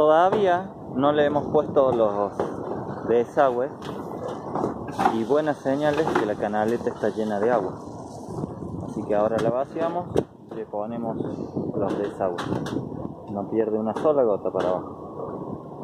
Todavía no le hemos puesto los desagües y buenas señales que la canaleta está llena de agua. Así que ahora la vaciamos, y le ponemos los desagües. No pierde una sola gota para abajo.